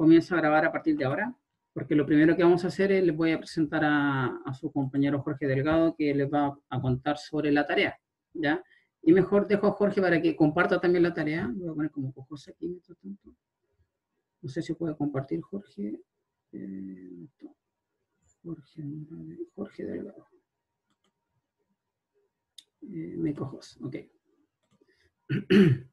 comienza a grabar a partir de ahora, porque lo primero que vamos a hacer es les voy a presentar a, su compañero Jorge Delgado, que les va a contar sobre la tarea, ¿ya? Y mejor dejo a Jorge para que comparta también la tarea. Voy a poner como José aquí mientras tanto. No sé si puede compartir Jorge. Eh, Jorge, Jorge Delgado. Eh, me cojos, ok.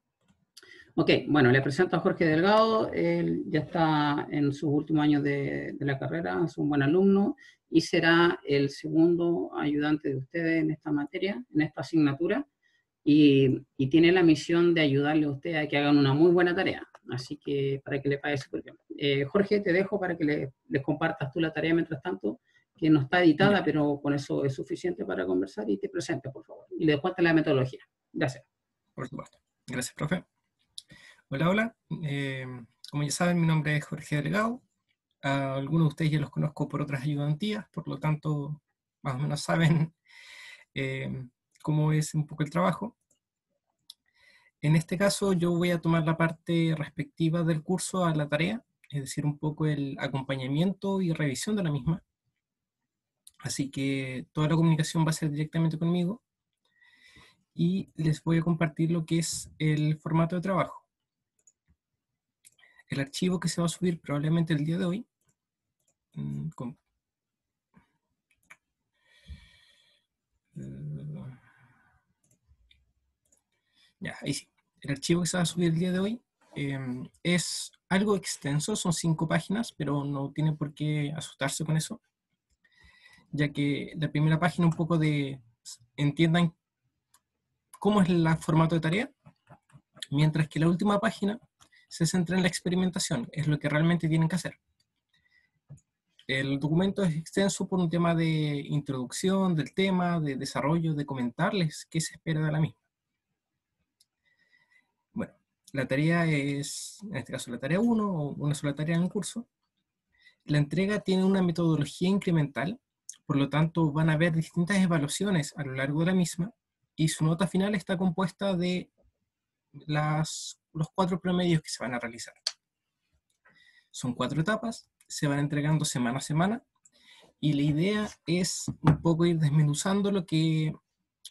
Ok, bueno, le presento a Jorge Delgado, él ya está en sus últimos años de, la carrera, es un buen alumno y será el segundo ayudante de ustedes en esta materia, en esta asignatura, y, tiene la misión de ayudarle a ustedes a que hagan una muy buena tarea. Así que para que le pague bien. Eh, Jorge, te dejo para que le, les compartas tú la tarea mientras tanto, que no está editada, pero con eso es suficiente para conversar y te presente, por favor. Y le cuentes la metodología. Gracias. Por supuesto. Gracias, profe. Hola, hola. Eh, como ya saben, mi nombre es Jorge Delgado. A algunos de ustedes ya los conozco por otras ayudantías, por lo tanto, más o menos saben eh, cómo es un poco el trabajo. En este caso, yo voy a tomar la parte respectiva del curso a la tarea, es decir, un poco el acompañamiento y revisión de la misma. Así que toda la comunicación va a ser directamente conmigo y les voy a compartir lo que es el formato de trabajo el archivo que se va a subir probablemente el día de hoy. Mm, eh, ya, ahí sí. El archivo que se va a subir el día de hoy em, es algo extenso, son cinco páginas, pero no tiene por qué asustarse con eso, ya que la primera página un poco de entiendan cómo es el formato de tarea, mientras que la última página se centra en la experimentación, es lo que realmente tienen que hacer. El documento es extenso por un tema de introducción del tema, de desarrollo, de comentarles qué se espera de la misma. Bueno, la tarea es, en este caso la tarea 1, o una sola tarea en el curso. La entrega tiene una metodología incremental, por lo tanto van a haber distintas evaluaciones a lo largo de la misma, y su nota final está compuesta de las los cuatro promedios que se van a realizar. Son cuatro etapas, se van entregando semana a semana y la idea es un poco ir desmenuzando lo que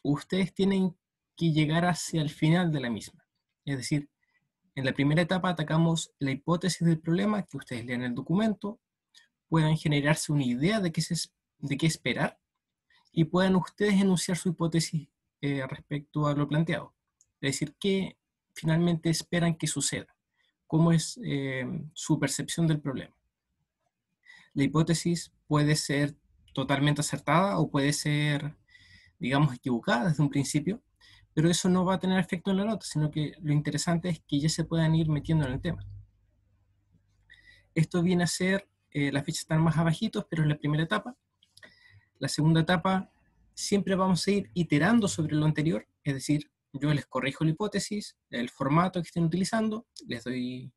ustedes tienen que llegar hacia el final de la misma. Es decir, en la primera etapa atacamos la hipótesis del problema, que ustedes lean el documento, puedan generarse una idea de qué, de qué esperar y puedan ustedes enunciar su hipótesis eh, respecto a lo planteado. Es decir, qué, finalmente esperan que suceda, cómo es eh, su percepción del problema. La hipótesis puede ser totalmente acertada o puede ser, digamos, equivocada desde un principio, pero eso no va a tener efecto en la nota, sino que lo interesante es que ya se puedan ir metiendo en el tema. Esto viene a ser, eh, las fichas están más abajitos, pero es la primera etapa. La segunda etapa, siempre vamos a ir iterando sobre lo anterior, es decir, yo les corrijo la hipótesis, el formato que estén utilizando, les doy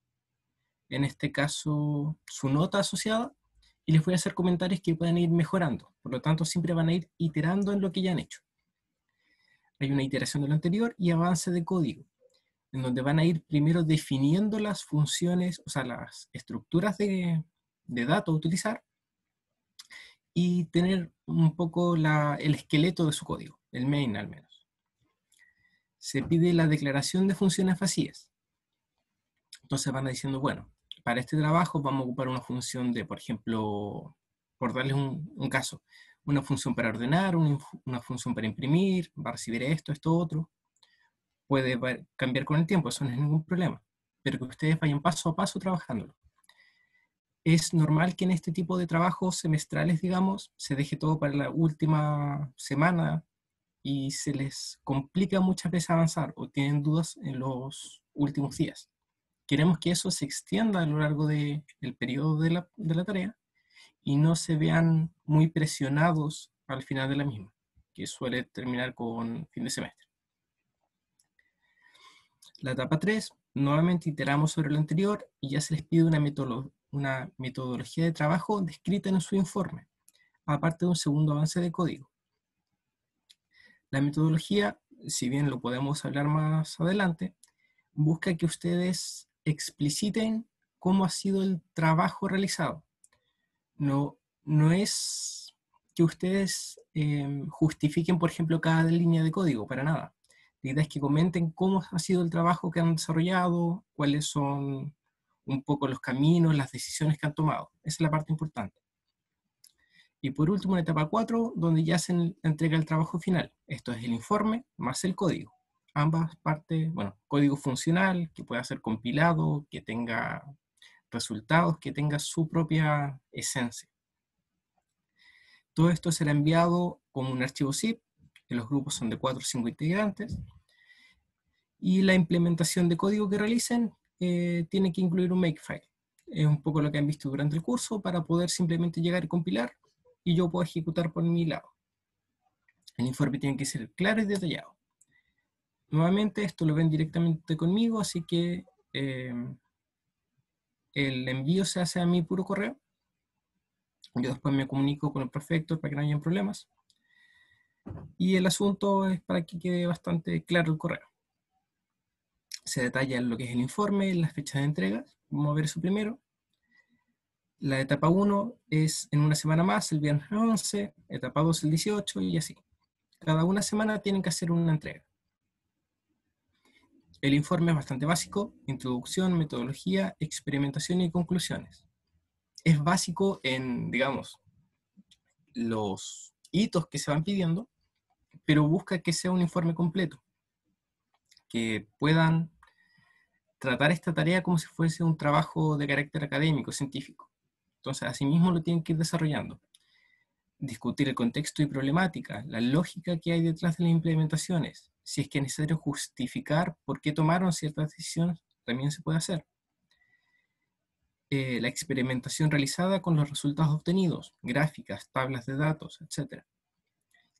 en este caso su nota asociada y les voy a hacer comentarios que puedan ir mejorando. Por lo tanto, siempre van a ir iterando en lo que ya han hecho. Hay una iteración de lo anterior y avance de código, en donde van a ir primero definiendo las funciones, o sea, las estructuras de, de datos a utilizar y tener un poco el esqueleto de su código, el main al menos se pide la declaración de funciones vacías. Entonces van diciendo, bueno, para este trabajo vamos a ocupar una función de, por ejemplo, por darles un, caso, una función para ordenar, una, función para imprimir, va a recibir esto, esto, otro. Puede cambiar con el tiempo, eso no es ningún problema, pero que ustedes vayan paso a paso trabajándolo. Es normal que en este tipo de trabajos semestrales, digamos, se deje todo para la última semana, y se les complica muchas veces avanzar o tienen dudas en los últimos días. Queremos que eso se extienda a lo largo del periodo de la, de la tarea y no se vean muy presionados al final de la misma, que suele terminar con fin de semestre. La etapa 3, nuevamente iteramos sobre lo anterior y ya se les pide una, una metodología de trabajo descrita en su informe, aparte de un segundo avance de código. La metodología, si bien lo podemos hablar más adelante, busca que ustedes expliciten cómo ha sido el trabajo realizado. No, no es que ustedes em, justifiquen, por ejemplo, cada línea de código, para nada. La idea es que comenten cómo ha sido el trabajo que han desarrollado, cuáles son un poco los caminos, las decisiones que han tomado. Esa es la parte importante. Y por último, en etapa 4, donde ya se entrega el trabajo final. Esto es el informe más el código. Ambas partes, bueno, código funcional, que pueda ser compilado, que tenga resultados, que tenga su propia esencia. Todo esto será enviado como un archivo zip, que los grupos son de 4 o 5 integrantes, y la implementación de código que realicen eh, tiene que incluir un makefile. Es un poco lo que han visto durante el curso para poder simplemente llegar y compilar y yo puedo ejecutar por mi lado. El informe tiene que ser claro y detallado. Nuevamente esto lo ven directamente conmigo, así que eh, el envío se hace a mi puro correo. Yo después me comunico con el prefecto para que no haya problemas. Y el asunto es para que quede bastante claro el correo. Se detalla lo que es el informe, las fechas de entrega. Vamos a ver eso primero. La etapa 1 es en una semana más, el viernes 11, etapa 2 el 18 y así. Cada una semana tienen que hacer una entrega. El informe es bastante básico, introducción, metodología, experimentación y conclusiones. Es básico en, digamos, los hitos que se van pidiendo, pero busca que sea un informe completo, que puedan tratar esta tarea como si fuese un trabajo de carácter académico, científico. Entonces, asimismo lo tienen que ir desarrollando. Discutir el contexto y problemática, la lógica que hay detrás de las implementaciones. Si es que es necesario justificar por qué tomaron ciertas decisiones, también se puede hacer. Eh, la experimentación realizada con los resultados obtenidos, gráficas, tablas de datos, etc.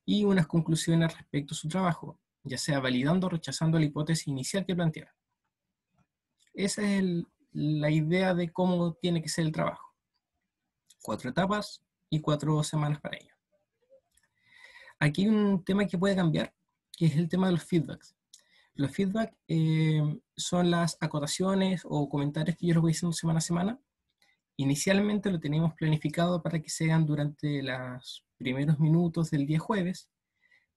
Y unas conclusiones respecto a su trabajo, ya sea validando o rechazando la hipótesis inicial que plantearon. Esa es la idea de cómo tiene que ser el trabajo cuatro etapas y cuatro semanas para ello. Aquí hay un tema que puede cambiar, que es el tema de los feedbacks. Los feedbacks eh, son las acotaciones o comentarios que yo les voy haciendo semana a semana. Inicialmente lo teníamos planificado para que sean durante los primeros minutos del día jueves,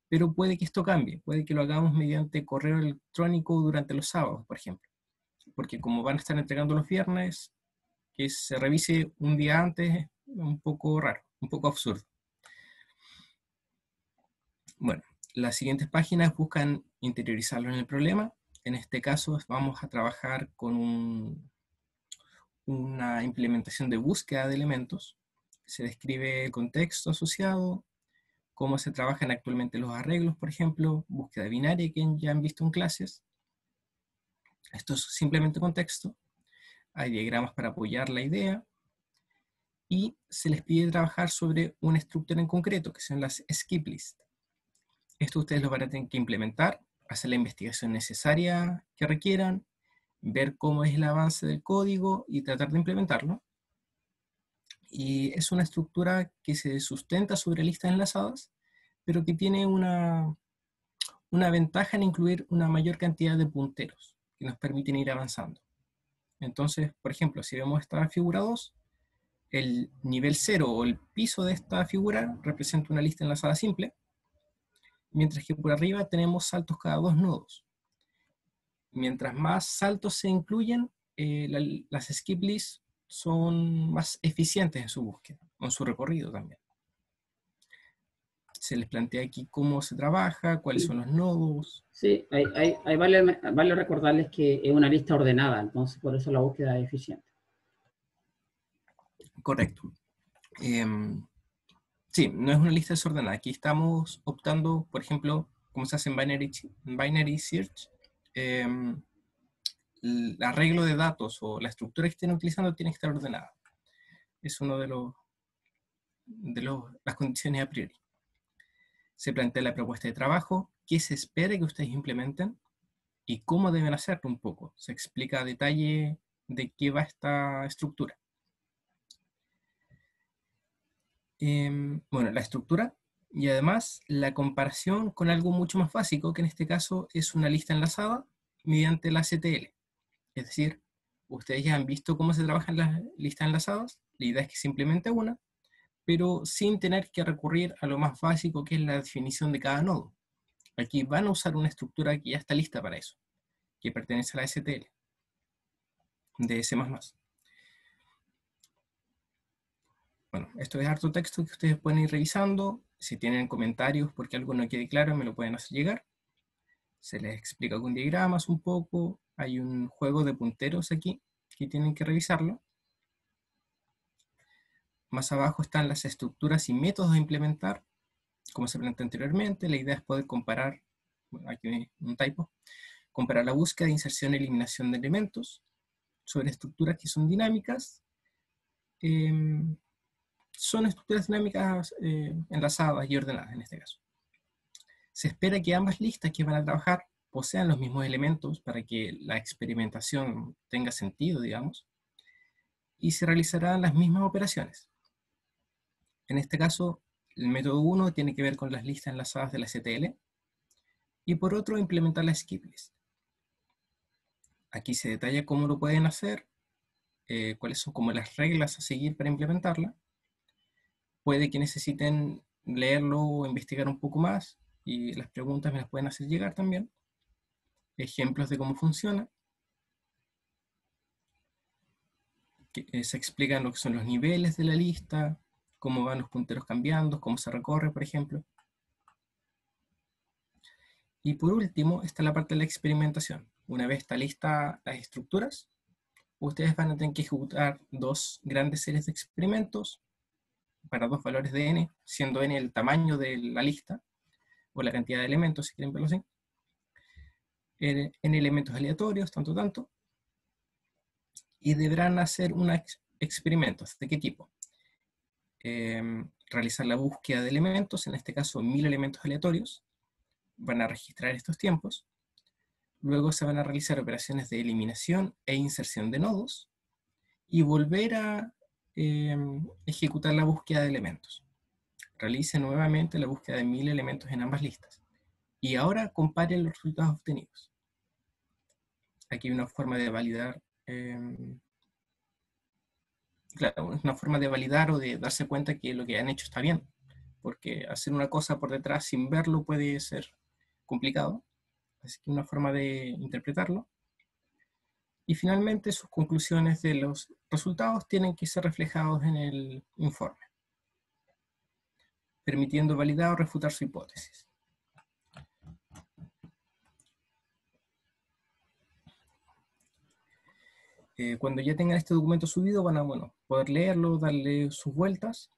pero puede que esto cambie, puede que lo hagamos mediante correo electrónico durante los sábados, por ejemplo. Porque como van a estar entregando los viernes, que se revise un día antes un poco raro, un poco absurdo. Bueno, las siguientes páginas buscan interiorizarlo en el problema. En este caso vamos a trabajar con una implementación de búsqueda de elementos. Se describe el contexto asociado, cómo se trabajan actualmente los arreglos, por ejemplo, búsqueda binaria que ya han visto en clases. Esto es simplemente contexto. Hay diagramas para apoyar la idea y se les pide trabajar sobre una estructura en concreto, que son las skip list. Esto ustedes lo van a tener que implementar, hacer la investigación necesaria que requieran, ver cómo es el avance del código y tratar de implementarlo. Y es una estructura que se sustenta sobre listas enlazadas, pero que tiene una, una ventaja en incluir una mayor cantidad de punteros que nos permiten ir avanzando. Entonces, por ejemplo, si vemos esta figura 2, el nivel 0 o el piso de esta figura representa una lista enlazada simple, mientras que por arriba tenemos saltos cada dos nodos. Mientras más saltos se incluyen, eh, las skip lists son más eficientes en su búsqueda, en su recorrido también. Se les plantea aquí cómo se trabaja, cuáles son los nodos. Sí, hay, vale, vale recordarles que es una lista ordenada, entonces por eso la búsqueda es eficiente. Correcto. Em, sí, no es una lista desordenada. Aquí estamos optando, por ejemplo, como se hace en Binary, binary Search, em, el arreglo de datos o la estructura que estén utilizando tiene que estar ordenada. Es una de, los, de las condiciones a priori. Se plantea la propuesta de trabajo, qué se espera que ustedes implementen y cómo deben hacerlo un poco. Se explica a detalle de qué va esta estructura. Em, bueno, la estructura y además la comparación con algo mucho más básico, que en este caso es una lista enlazada mediante la CTL. Es decir, ustedes ya han visto cómo se trabajan las listas enlazadas. La idea es que simplemente una, pero sin tener que recurrir a lo más básico que es la definición de cada nodo. Aquí van a usar una estructura que ya está lista para eso, que pertenece a la STL de C++. Bueno, esto es harto texto que ustedes pueden ir revisando. Si tienen comentarios porque algo no quede claro, me lo pueden hacer llegar. Se les explica con diagramas un poco. Hay un juego de punteros aquí que tienen que revisarlo. Más abajo están las estructuras y métodos a implementar. Como se planteó anteriormente, la idea es poder comparar, aquí un typo, comparar la búsqueda inserción y eliminación de elementos sobre estructuras que son dinámicas. Em, son estructuras dinámicas eh, enlazadas y ordenadas en este caso. Se espera que ambas listas que van a trabajar posean los mismos elementos para que la experimentación tenga sentido, digamos, y se realizarán las mismas operaciones. En este caso, el método 1 tiene que ver con las listas enlazadas de la STL y por otro implementar la skip list. Aquí se detalla cómo lo pueden hacer, eh, cuáles son como las reglas a seguir para implementarla. Puede que necesiten leerlo o investigar un poco más y las preguntas me las pueden hacer llegar también. Ejemplos de cómo funciona. Eh, se explican lo que son los niveles de la lista, cómo van los punteros cambiando, cómo se recorre, por ejemplo. Y por último, está la parte de la experimentación. Una vez está lista las estructuras, ustedes van a tener que ejecutar dos grandes series de experimentos para dos valores de n, siendo n el tamaño de la lista, o la cantidad de elementos, si quieren verlo así, en, elementos aleatorios, tanto, tanto, y deberán hacer un experimento. ¿De qué tipo? Em, realizar la búsqueda de elementos, en este caso mil elementos aleatorios, van a registrar estos tiempos, luego se van a realizar operaciones de eliminación e inserción de nodos, y volver a em, ejecutar la búsqueda de elementos. Realice nuevamente la búsqueda de mil elementos en ambas listas. Y ahora compare los resultados obtenidos. Aquí hay una forma de validar em, claro, es una forma de validar o de darse cuenta que lo que han hecho está bien, porque hacer una cosa por detrás sin verlo puede ser complicado, así que una forma de interpretarlo. Y finalmente sus conclusiones de los resultados tienen que ser reflejados en el informe, permitiendo validar o refutar su hipótesis. Eh, cuando ya tengan este documento subido van a bueno, poder leerlo, darle sus vueltas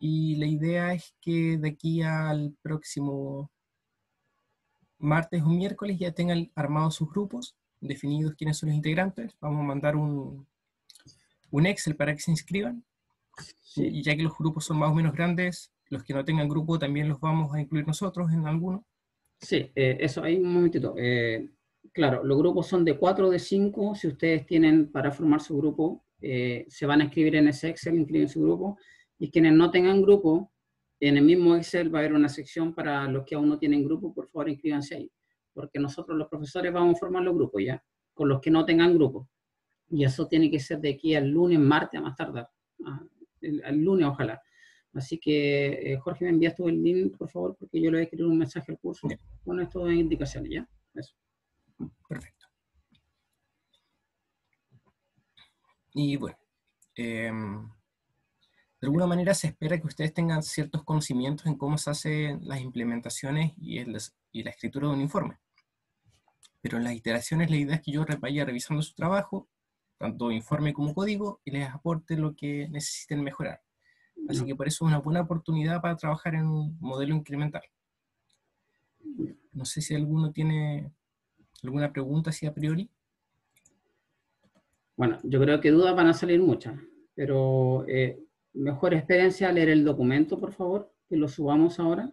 y la idea es que de aquí al próximo martes o miércoles ya tengan armados sus grupos, definidos quiénes son los integrantes. Vamos a mandar un, un Excel para que se inscriban. Y ya que los grupos son más o menos grandes, los que no tengan grupo también los vamos a incluir nosotros en alguno. Sí, eh, eso, hay un momentito. Eh, claro, los grupos son de 4 o de 5. Si ustedes tienen para formar su grupo, eh, se van a escribir en ese Excel, inscriben su grupo. Y quienes no tengan grupo, en el mismo Excel va a haber una sección para los que aún no tienen grupo, por favor inscríbanse ahí. Porque nosotros los profesores vamos a formar los grupos ya, con los que no tengan grupo. Y eso tiene que ser de aquí al lunes, martes a más tardar. al lunes ojalá. Así que, eh, Jorge, me envías tú el link, por favor, porque yo le voy a escribir un mensaje al curso con estas indicaciones, ¿ya? Eso. Perfecto. Y bueno, em, de alguna manera se espera que ustedes tengan ciertos conocimientos en cómo se hacen las implementaciones y, la escritura de un informe. Pero en las iteraciones la idea es que yo vaya revisando su trabajo, tanto informe como código, y les aporte lo que necesiten mejorar. Así que por eso es una buena oportunidad para trabajar en un modelo incremental. No sé si alguno tiene ¿Alguna pregunta así a priori? Bueno, yo creo que dudas van a salir muchas, pero eh, mejor experiencia leer el documento, por favor, que lo subamos ahora.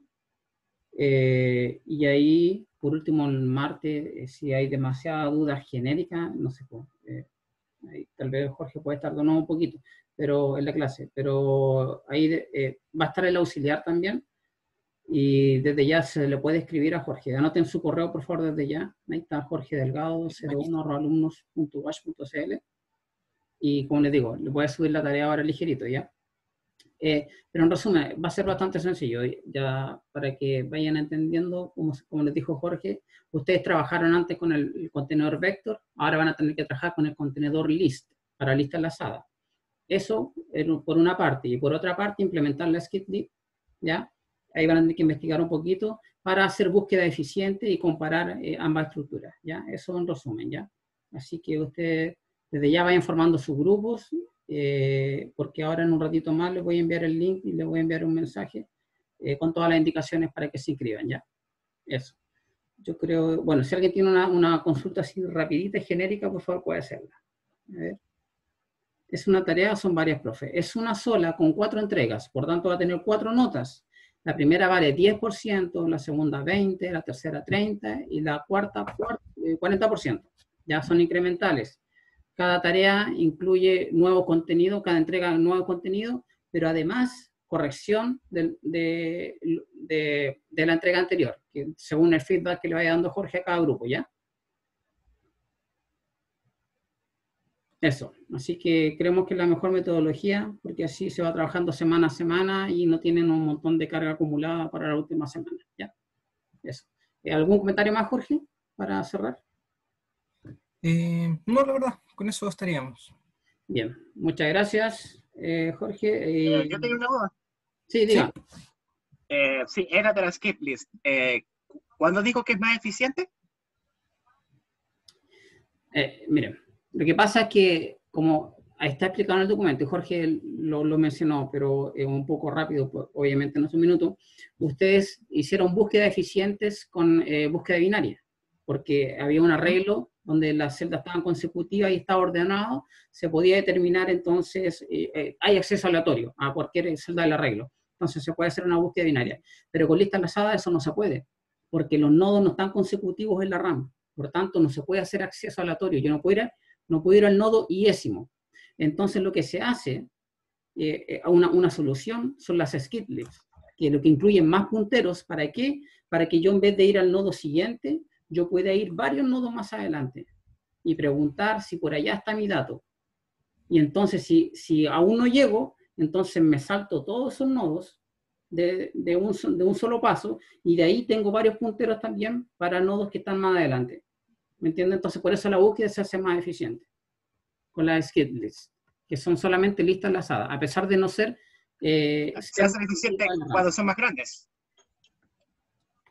Eh, y ahí, por último, el martes, eh, si hay demasiadas dudas genéricas, no sé, pues, tal vez Jorge puede estar nuevo un poquito, pero en la clase, pero ahí va a estar el auxiliar también, y desde ya se le puede escribir a Jorge. Anoten su correo, por favor, desde ya. Ahí está Jorge Delgado, 01alumnos.wash.cl. y como les digo, le voy a subir la tarea ahora ligerito, ¿ya? Eh, pero en resumen, va a ser bastante sencillo, ya para que vayan entendiendo, como, como les dijo Jorge, ustedes trabajaron antes con el, contenedor vector, ahora van a tener que trabajar con el contenedor list, para lista enlazada. Eso por una parte, y por otra parte implementar la SkipLib, ¿ya? Ahí van a tener que investigar un poquito para hacer búsqueda eficiente y comparar eh, ambas estructuras, ¿ya? Eso en resumen, ¿ya? Así que ustedes desde ya vayan formando sus grupos, eh, porque ahora en un ratito más les voy a enviar el link y les voy a enviar un mensaje eh, con todas las indicaciones para que se inscriban, ¿ya? Eso. Yo creo, bueno, si alguien tiene una, una consulta así rapidita y genérica, por favor puede hacerla. A ver. Es una tarea, son varias, profe. Es una sola con cuatro entregas, por tanto va a tener cuatro notas. La primera vale 10%, la segunda 20%, la tercera 30% y la cuarta 40%. Eh, ya son incrementales. Cada tarea incluye nuevo contenido, cada entrega nuevo contenido, pero además corrección de, la entrega anterior, según el feedback que le vaya dando Jorge a cada grupo, ¿ya? Eso, así que creemos que es la mejor metodología, porque así se va trabajando semana a semana y no tienen un montón de carga acumulada para la última semana, ¿ya? Eso. Eh, ¿Algún comentario más, Jorge, para cerrar? Eh, no, la verdad, con eso estaríamos. Bien, muchas gracias, eh, Jorge. Yo tengo una duda. Sí, diga. Sí, era de la skip list. ¿Cuándo digo que es más eficiente? miren, lo que pasa es que, como está explicado en el documento, Jorge lo, mencionó, pero un poco rápido, obviamente en un minuto, ustedes hicieron búsquedas eficientes con eh, búsqueda binaria, porque había un arreglo donde las celdas estaban consecutivas y estaba ordenado, se podía determinar entonces, eh, eh, hay acceso aleatorio a cualquier celda del arreglo, entonces se puede hacer una búsqueda binaria, pero con lista enlazada eso no se puede, porque los nodos no están consecutivos en la RAM, por tanto no se puede hacer acceso aleatorio, yo no puedo ir no puedo ir al nodo iésimo. Entonces lo que se hace, eh, eh una, una, solución, son las skitlets, que lo que incluyen más punteros, ¿para qué? Para que yo en vez de ir al nodo siguiente, yo pueda ir varios nodos más adelante y preguntar si por allá está mi dato. Y entonces si, si aún no llego, entonces me salto todos esos nodos de, de, un, de un solo paso y de ahí tengo varios punteros también para nodos que están más adelante. ¿Me entiendes? Entonces, por eso la búsqueda se hace más eficiente con las skid lists, que son solamente listas enlazadas, a pesar de no ser... Eh, se hace eficiente cuando son más grandes.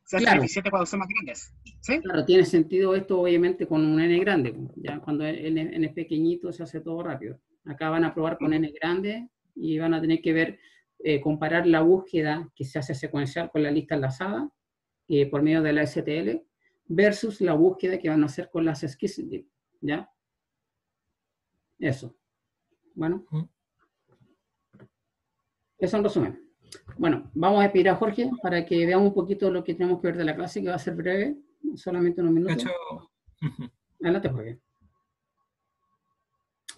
Se hace eficiente cuando son más grandes. ¿Sí? Claro, tiene sentido esto obviamente con un n grande. Ya cuando el n es pequeñito se hace todo rápido. Acá van a probar con n grande y van a tener que ver, eh, comparar la búsqueda que se hace secuencial con la lista enlazada eh, por medio de la STL versus la búsqueda que van a hacer con las esquizas, ¿ya? Eso. Bueno. Eso en resumen. Bueno, vamos a pedir a Jorge para que veamos un poquito lo que tenemos que ver de la clase, que va a ser breve, solamente unos minutos. Adelante, Jorge.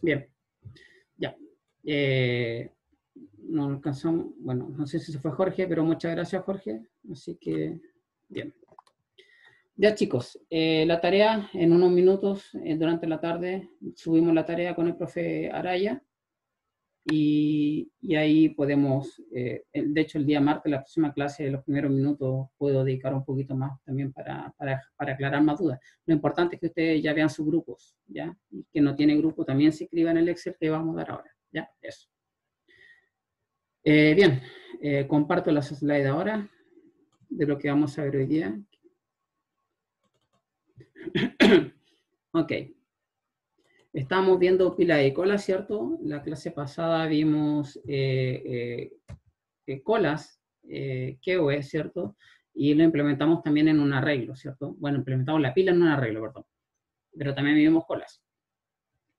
Bien. Ya. Eh, no alcanzamos, bueno, no sé si se fue Jorge, pero muchas gracias, Jorge. Así que, bien. Ya chicos, eh, la tarea en unos minutos eh, durante la tarde subimos la tarea con el profe Araya y, y ahí podemos, eh, de hecho el día martes, la próxima clase, los primeros minutos, puedo dedicar un poquito más también para, para, para, aclarar más dudas. Lo importante es que ustedes ya vean sus grupos, ¿ya? Y que no tiene grupo también se escriba en el Excel que vamos a dar ahora, ¿ya? Eso. bien, comparto las slides ahora de lo que vamos a ver hoy día, ok. Estamos viendo pila de colas, ¿cierto? La clase pasada vimos eh, eh, eh colas, eh, es, ¿cierto? Y lo implementamos también en un arreglo, ¿cierto? Bueno, implementamos la pila en un arreglo, perdón. Pero también vimos colas.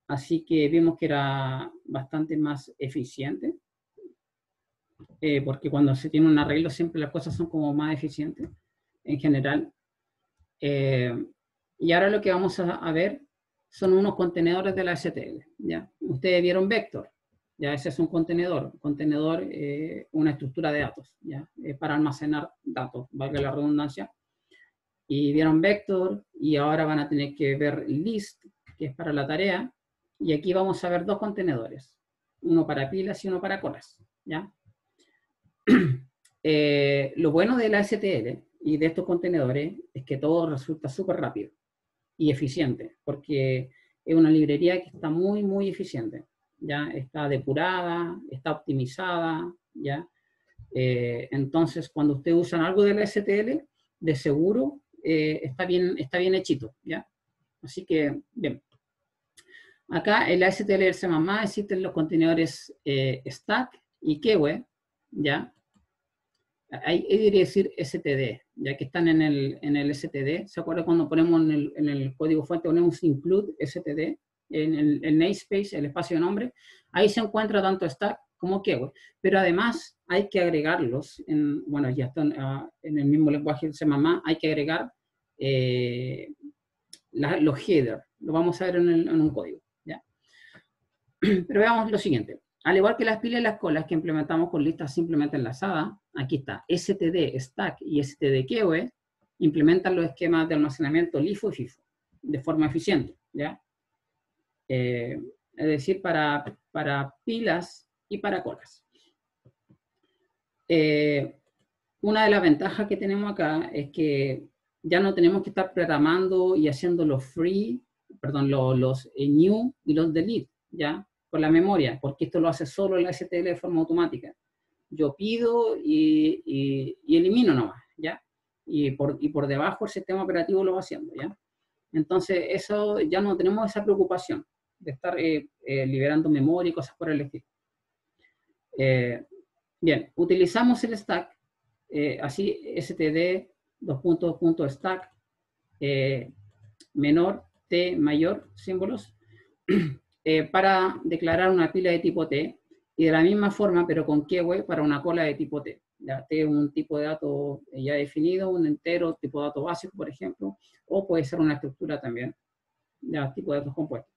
Así que vimos que era bastante más eficiente. Eh, porque cuando se tiene un arreglo siempre las cosas son como más eficientes en general. Y ahora lo que vamos a, ver son unos contenedores de la STL. ¿ya? Ustedes vieron Vector, ya ese es un contenedor, contenedor, eh, una estructura de datos, ¿ya? para almacenar datos, valga la redundancia. Y vieron Vector y ahora van a tener que ver List, que es para la tarea, y aquí vamos a ver dos contenedores, uno para pilas y uno para colas, ¿ya? Eh, lo bueno de la STL y de estos contenedores es que todo resulta súper rápido y eficiente, porque es una librería que está muy, muy eficiente, ¿ya? Está depurada, está optimizada, ¿ya? Eh, entonces, cuando ustedes usan algo de la STL, de seguro eh, está, bien, está bien hechito, ¿ya? Así que, bien. Acá en la STL del C++ existen los contenedores eh, stack y kewe, ¿ya? Ahí, debería decir std, ya que están en el, en el std. ¿Se acuerda cuando ponemos en el, en el código fuente, ponemos include std, en el, namespace, el espacio de nombre? Ahí se encuentra tanto stack como kewe. Pero además hay que agregarlos, en, bueno, ya están uh, en el mismo lenguaje de C++, hay que agregar eh, los headers. Lo vamos a ver en, en un código. Pero veamos lo siguiente. Al igual que las pilas y las colas que implementamos con listas simplemente enlazadas, aquí está std stack y std keyword, implementan los esquemas de almacenamiento LIFO y FIFO de forma eficiente, ¿ya? Eh, es decir, para, para pilas y para colas. Eh, una de las ventajas que tenemos acá es que ya no tenemos que estar programando y haciendo los free, perdón, los, los new y los delete, ¿ya? Por la memoria, porque esto lo hace solo la STL de forma automática. Yo pido y, y, elimino nomás, ¿ya? Y por, y por debajo el sistema operativo lo va haciendo, ¿ya? Entonces, eso ya no tenemos esa preocupación de estar eh, eh, liberando memoria y cosas por el estilo. Eh, bien, utilizamos el stack, así std, dos puntos, punto stack, menor, t mayor, símbolos, Eh, para declarar una pila de tipo T y de la misma forma, pero con keyword para una cola de tipo T. Ya, T es un tipo de dato ya definido, un entero, tipo de dato básico, por ejemplo, o puede ser una estructura también, ya, tipo de datos compuestos.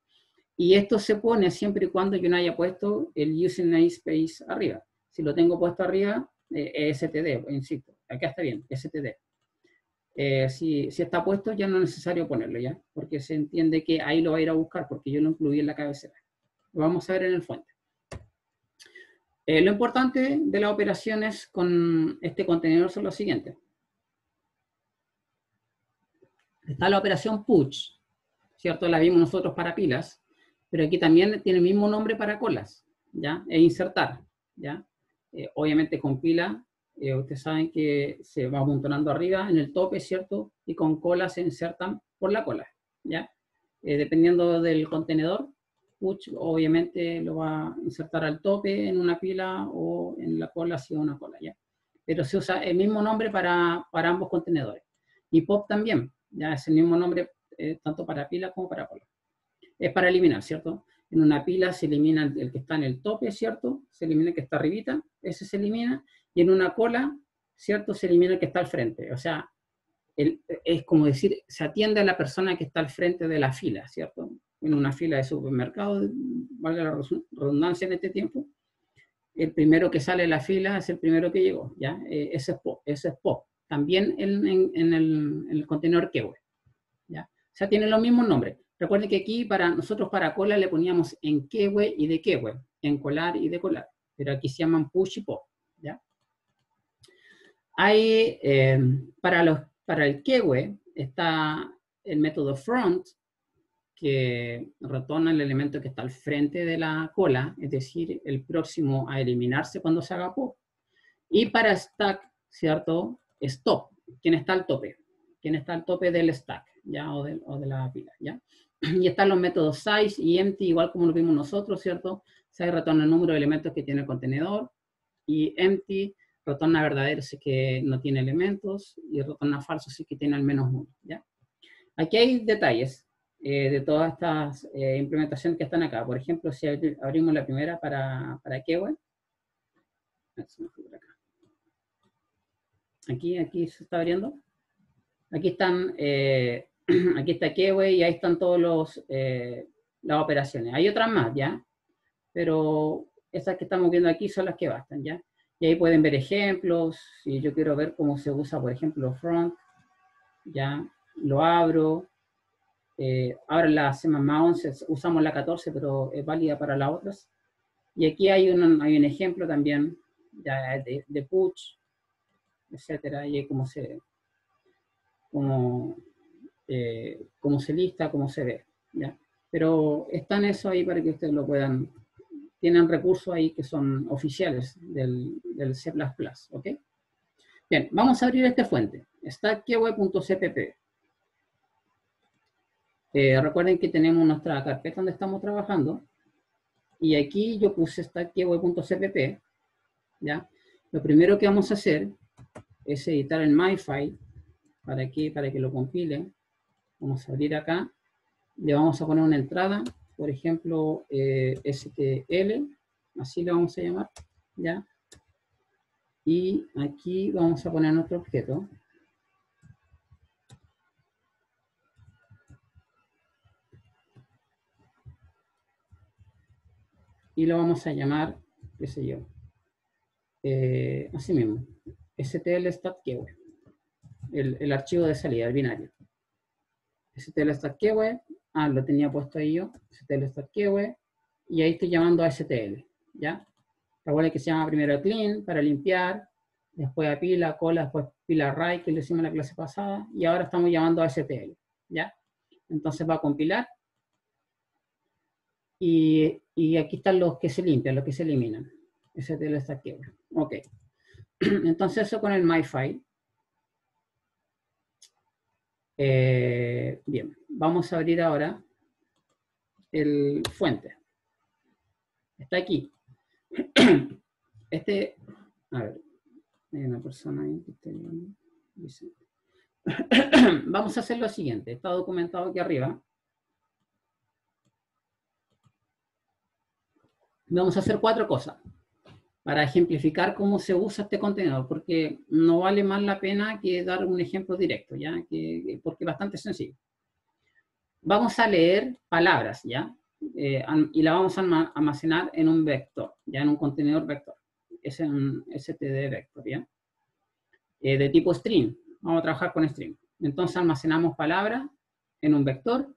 Y esto se pone siempre y cuando yo no haya puesto el using namespace arriba. Si lo tengo puesto arriba, eh, std, insisto, acá está bien, std. Eh, si, está puesto ya no es necesario ponerlo ya, porque se entiende que ahí lo va a ir a buscar, porque yo lo incluí en la cabecera. Lo vamos a ver en el fuente. Eh, lo importante de las operaciones con este contenedor son lo siguiente. Está la operación push, ¿cierto? La vimos nosotros para pilas, pero aquí también tiene el mismo nombre para colas, ¿ya? E insertar, ¿ya? Eh, obviamente con pila eh, ustedes saben que se va amontonando arriba en el tope, ¿cierto? Y con cola se insertan por la cola, ¿ya? Eh, dependiendo del contenedor, push obviamente lo va a insertar al tope en una pila o en la cola si es una cola, ¿ya? Pero se usa el mismo nombre para, para ambos contenedores. Y pop también, ya es el mismo nombre eh, tanto para pila como para cola. Es para eliminar, ¿cierto? En una pila se elimina el, el que está en el tope, ¿cierto? Se elimina el que está arribita, ese se elimina, y en una cola, ¿cierto? Se elimina el que está al frente. O sea, es como decir, se atiende a la persona que está al frente de la fila, ¿cierto? En una fila de supermercado, valga la redundancia en este tiempo, el primero que sale de la fila es el primero que llegó, ¿ya? Eh, ese, es pop, ese es pop. También en, en, el, en el, contenedor keyword, ¿ya? O sea, tiene los mismos nombres. Recuerden que aquí para nosotros para cola le poníamos en keyword y de keyword, en colar y de colar, pero aquí se llaman push y pop. Hay, eh, para, los, para el keyword está el método front, que retorna el elemento que está al frente de la cola, es decir, el próximo a eliminarse cuando se haga pop. Y para stack, ¿cierto? Stop, quien está al tope, quien está al tope del stack, ¿ya? O de, o de la pila, ¿ya? Y están los métodos size y empty, igual como lo vimos nosotros, ¿cierto? Size retorna el número de elementos que tiene el contenedor y empty retorna verdadero si que no tiene elementos y retorna falso si que tiene al menos uno. ¿ya? Aquí hay detalles eh, de todas estas eh, implementaciones que están acá. Por ejemplo, si abrimos la primera para, para Keyword. Aquí, aquí se está abriendo. Aquí están, eh, aquí está Keyword y ahí están todos los las operaciones. Hay otras más, ¿ya? Pero esas que estamos viendo aquí son las que bastan, ¿ya? Y ahí pueden ver ejemplos. Si yo quiero ver cómo se usa, por ejemplo, front, ya lo abro. Eh, ahora la semana 11 usamos la 14, pero es válida para las otras. Y aquí hay un, hay un ejemplo también ya de, de push, etcétera, y cómo se, cómo, eh, cómo se lista, cómo se ve. ¿ya? Pero están eso ahí para que ustedes lo puedan, tienen recursos ahí que son oficiales del, del C++, ¿ok? Bien, vamos a abrir esta fuente, stackkeyway.cpp. Eh, recuerden que tenemos nuestra carpeta donde estamos trabajando, y aquí yo puse stackkeyway.cpp, ¿ya? Lo primero que vamos a hacer es editar el myfile, para que, para que lo compile. Vamos a abrir acá, le vamos a poner una entrada, por ejemplo, eh, STL, así le vamos a llamar, ¿ya? Y aquí vamos a poner nuestro objeto. Y lo vamos a llamar, qué sé yo, eh, así mismo, STL stat el, el, archivo de salida, el binario. STL stat ah, lo tenía puesto ahí yo, STL stat y ahí estoy llamando a STL, ¿ya? Recuerden que se llama primero clean, para limpiar, después a pila, cola, después pila array, que lo hicimos en la clase pasada, y ahora estamos llamando a STL, ¿ya? Entonces va a compilar, y, y aquí están los que se limpian, los que se eliminan. STL quiebra. Ok. Entonces eso con el myfile. Eh, bien, vamos a abrir ahora el fuente. Está aquí. Este, a ver, hay una persona ahí que está Vamos a hacer lo siguiente. Está documentado aquí arriba. Vamos a hacer cuatro cosas para ejemplificar cómo se usa este contenedor, porque no vale más la pena que dar un ejemplo directo, ¿ya? Que, porque es bastante sencillo. Vamos a leer palabras, ¿ya? Eh, y la vamos a almacenar en un vector, ¿ya? En un contenedor vector. Es un std vector, ¿ya? Eh, de tipo string. Vamos a trabajar con string. Entonces almacenamos palabras en un vector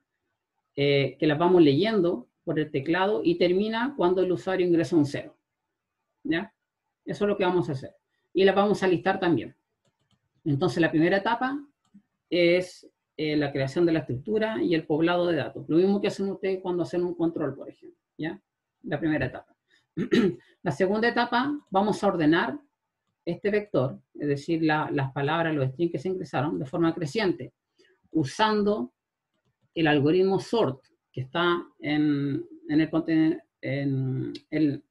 eh, que las vamos leyendo por el teclado y termina cuando el usuario ingresa un cero. ¿Ya? Eso es lo que vamos a hacer. Y la vamos a listar también. Entonces, la primera etapa es eh, la creación de la estructura y el poblado de datos. Lo mismo que hacen ustedes cuando hacen un control, por ejemplo. ¿Ya? La primera etapa. la segunda etapa, vamos a ordenar este vector, es decir, las palabras, los strings que se ingresaron, de forma creciente, usando el algoritmo sort, que está en, en el, en, el,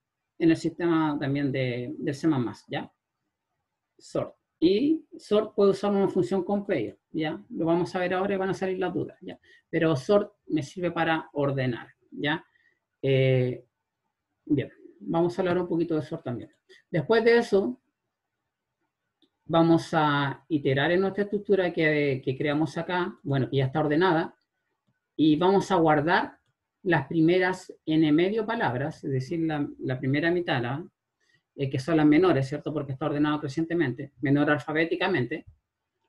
en el sistema también de, del C++, ¿ya? Sort. Y sort puede usar una función compare, ¿ya? Lo vamos a ver ahora y van a salir las dudas, ¿ya? Pero sort me sirve para ordenar, ¿ya? Eh, bien, vamos a hablar un poquito de sort también. Después de eso, vamos a iterar en nuestra estructura que, que creamos acá, bueno, que ya está ordenada, y vamos a guardar las primeras n medio palabras, es decir, la, primera mitad, eh, que son las menores, ¿cierto? Porque está ordenado crecientemente, menor alfabéticamente,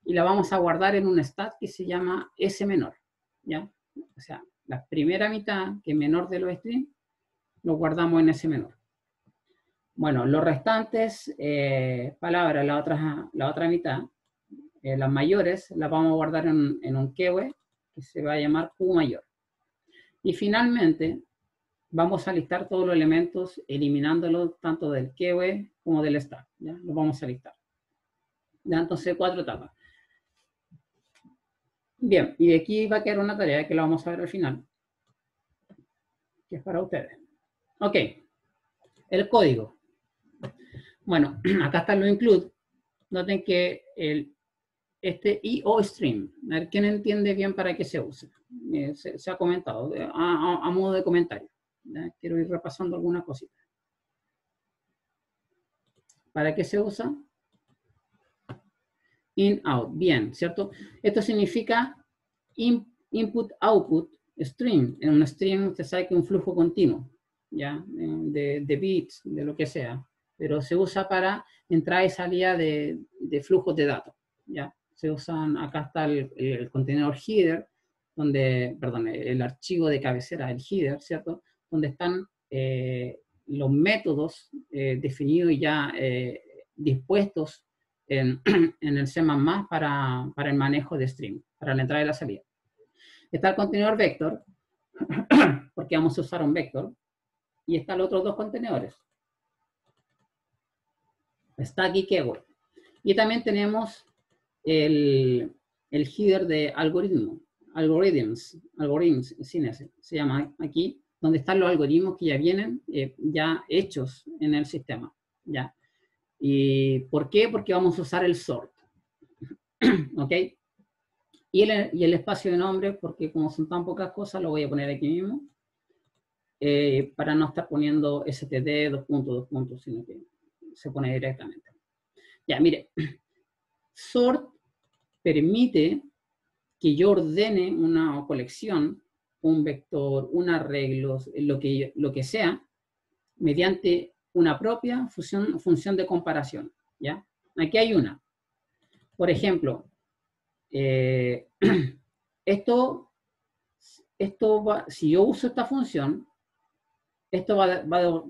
y la vamos a guardar en un stat que se llama S menor, ¿ya? O sea, la primera mitad, que es menor de los strings, lo guardamos en S menor. Bueno, los restantes eh, palabras, la otra, la otra mitad, eh, las mayores, las vamos a guardar en, en un kewe, que se va a llamar Q mayor. Y finalmente, vamos a listar todos los elementos eliminándolos tanto del kewe como del stack. ¿ya? Los vamos a listar. ¿Ya? Entonces, cuatro etapas. Bien, y de aquí va a quedar una tarea que la vamos a ver al final, que es para ustedes. Ok, el código. Bueno, acá está lo include. Noten que el, este IO stream, a ver quién entiende bien para qué se usa. Eh, se, ha comentado, a, modo de comentario. Quiero ir repasando algunas cositas. ¿Para qué se usa? In, out. Bien, ¿cierto? Esto significa input, output, stream. En un stream usted sabe que un flujo continuo, ¿ya? De, de, bits, de lo que sea. Pero se usa para entrada y salida de, de flujos de datos, ¿ya? Se usan, acá está el, contenedor header, donde, perdón, el archivo de cabecera, el header, ¿cierto? Donde están eh, los métodos eh, definidos y ya eh, dispuestos en, en, el C++ para, para el manejo de stream, para la entrada y la salida. Está el contenedor vector, porque vamos a usar un vector, y están los otros dos contenedores. Está aquí Keyword. Y también tenemos el, el header de algoritmo, algorithms, algorithms, se llama aquí, donde están los algoritmos que ya vienen eh, ya hechos en el sistema. ¿ya? ¿Y por qué? Porque vamos a usar el sort. ¿Ok? Y el, y el, espacio de nombre, porque como son tan pocas cosas, lo voy a poner aquí mismo, eh, para no estar poniendo std, dos puntos, dos puntos, sino que se pone directamente. Ya, mire, sort permite que yo ordene una colección, un vector, un arreglo, lo que, lo que sea, mediante una propia función, función de comparación. ¿ya? Aquí hay una. Por ejemplo, eh, esto, esto va, si yo uso esta función, esto va, va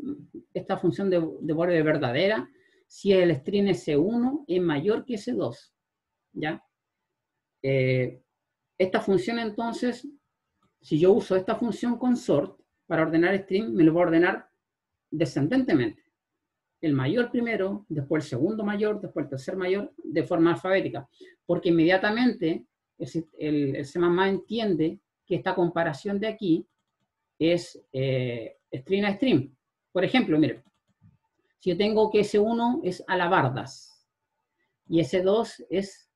esta función de, de verdadera si el string S1 es mayor que S2. ¿ya? Eh, esta función entonces, si yo uso esta función con sort para ordenar string, me lo voy a ordenar descendentemente. El mayor primero, después el segundo mayor, después el tercer mayor, de forma alfabética. Porque inmediatamente el, el, C++ entiende que esta comparación de aquí es eh, string a string. Por ejemplo, miren, si yo tengo que S1 es alabardas y S2 es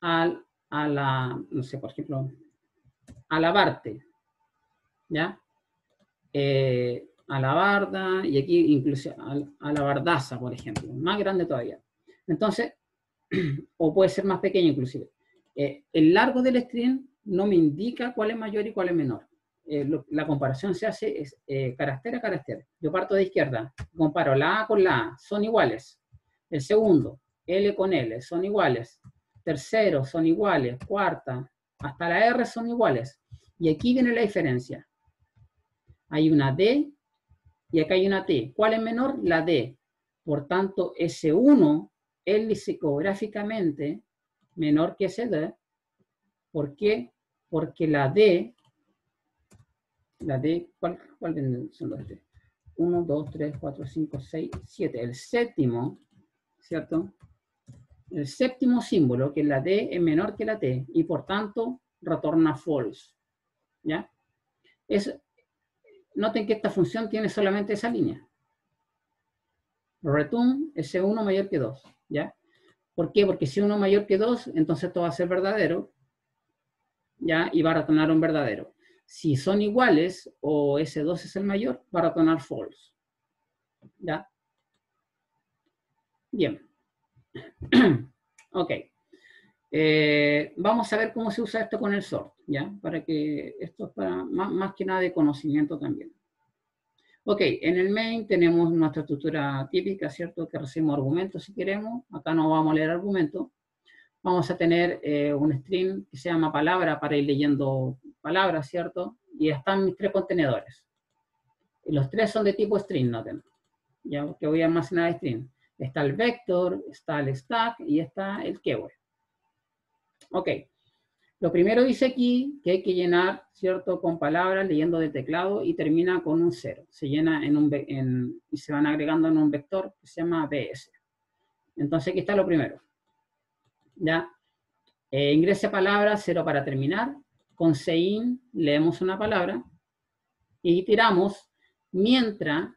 al a la, no sé, por ejemplo, alabarte, ¿ya? Eh, alabarda, y aquí incluso alabardaza, por ejemplo, más grande todavía. Entonces, o puede ser más pequeño inclusive. Eh, el largo del string no me indica cuál es mayor y cuál es menor. Eh, la comparación se hace es, carácter a carácter. Yo parto de izquierda, comparo la A con la A, son iguales. El segundo, L con L, son iguales tercero son iguales, cuarta, hasta la R son iguales. Y aquí viene la diferencia. Hay una D y acá hay una T. ¿Cuál es menor? La D. Por tanto, S1 es lisicográficamente menor que SD. ¿Por qué? Porque la D, la D, ¿cuál, cuál son los D? 1, 2, 3, 4, 5, 6, 7. El séptimo, ¿cierto? El séptimo símbolo, que es la D, es menor que la T y por tanto retorna false. ¿Ya? Es, noten que esta función tiene solamente esa línea. Return S1 mayor que 2. ¿Ya? ¿Por qué? Porque si 1 mayor que 2, entonces esto va a ser verdadero. ¿Ya? Y va a retornar un verdadero. Si son iguales o S2 es el mayor, va a retornar false. ¿Ya? Bien. ok. Eh, vamos a ver cómo se usa esto con el sort, ¿ya? Para que esto es para más, que nada de conocimiento también. Ok, en el main tenemos nuestra estructura típica, ¿cierto? Que recibimos argumentos si queremos. Acá no vamos a leer argumentos. Vamos a tener eh, un string que se llama palabra para ir leyendo palabras, ¿cierto? Y están mis tres contenedores. Y los tres son de tipo string, noten. Ya, que voy a almacenar string. Está el vector, está el stack y está el keyword. Ok. Lo primero dice aquí que hay que llenar, ¿cierto? Con palabras, leyendo de teclado y termina con un cero. Se llena en un, y se van agregando en un vector que se llama BS. Entonces aquí está lo primero. ¿Ya? Eh, ingrese palabra, cero para terminar. Con sein leemos una palabra y tiramos mientras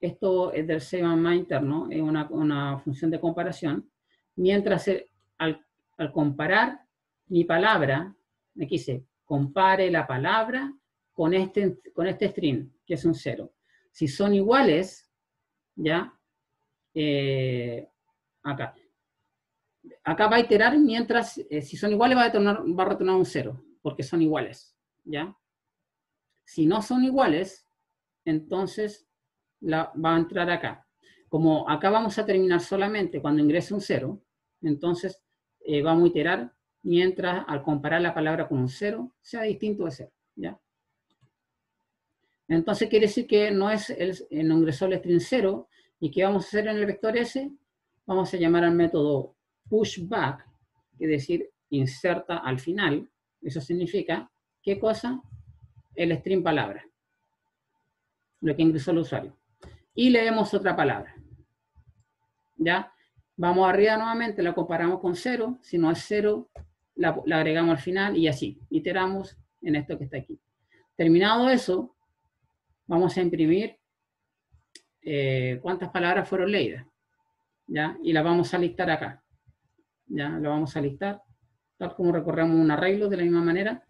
esto es del C++ interno, es una, función de comparación, mientras al, comparar mi palabra, aquí dice, compare la palabra con este, con este string, que es un cero. Si son iguales, ya, eh, acá. Acá va a iterar mientras, eh, si son iguales va a, retornar, va a retornar un cero, porque son iguales, ¿ya? Si no son iguales, entonces la, va a entrar acá. Como acá vamos a terminar solamente cuando ingrese un cero, entonces eh, vamos a iterar mientras al comparar la palabra con un cero, sea distinto de cero, ¿ya? Entonces quiere decir que no es el, el ingresó el string 0, y ¿qué vamos a hacer en el vector S? Vamos a llamar al método pushback, es decir, inserta al final, eso significa, ¿qué cosa? El string palabra, lo que ingresó el usuario. Y leemos otra palabra, ¿ya? Vamos arriba nuevamente, la comparamos con 0, si no es 0, la, agregamos al final y así, iteramos en esto que está aquí. Terminado eso, vamos a imprimir eh, cuántas palabras fueron leídas, ¿ya? Y las vamos a listar acá, ¿ya? Lo vamos a listar, tal como recorremos un arreglo de la misma manera,